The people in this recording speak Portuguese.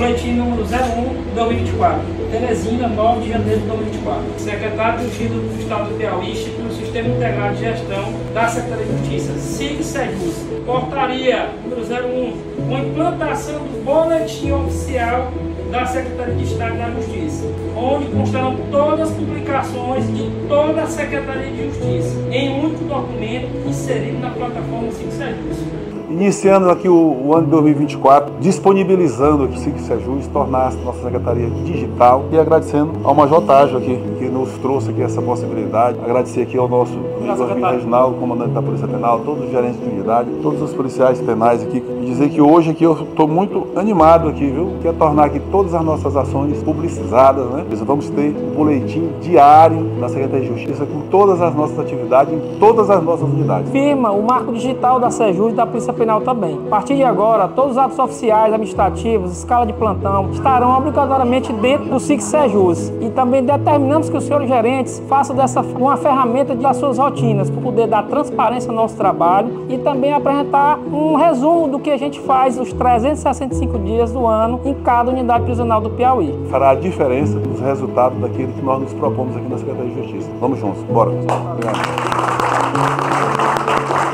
Boletim número 01 2024. Teresina, 9 de janeiro de 2024. Secretário do Giro do Estado do Piauí institui Sistema Integrado de Gestão da Secretaria de Justiça, SIG Sejus. Portaria número 01, com implantação do Boletim Oficial da Secretaria de Estado da Justiça, onde constarão todas as publicações de toda a Secretaria de Justiça, inserido na plataforma SIG Sejus iniciando aqui o, o, ano de 2024, disponibilizando aqui o SIC Sejus, tornar a nossa secretaria digital e agradecendo ao Major Tágio aqui, que nos trouxe aqui essa possibilidade. Agradecer aqui ao nosso amigo Reginaldo, comandante da Polícia Penal, todos os gerentes de unidade, todos os policiais penais aqui. E dizer que hoje aqui eu estou muito animado aqui, viu? Que é tornar aqui todas as nossas ações publicizadas, né? Vamos ter um boletim diário da Secretaria de Justiça com todas as nossas atividades em todas as nossas unidades. Firma o marco digital da Sejus e da Polícia Penal também. A partir de agora, todos os atos oficiais, administrativos, escala de plantão, estarão obrigatoriamente dentro do SIC Sejus. E também determinamos que os senhores gerentes façam dessa uma ferramenta das suas rotinas, para poder dar transparência ao nosso trabalho e também apresentar um resumo do que a gente faz os 365 dias do ano em cada unidade prisional do Piauí. Fará a diferença nos resultados daquilo que nós nos propomos aqui na Secretaria de Justiça. Vamos juntos, bora. Obrigado. Aplausos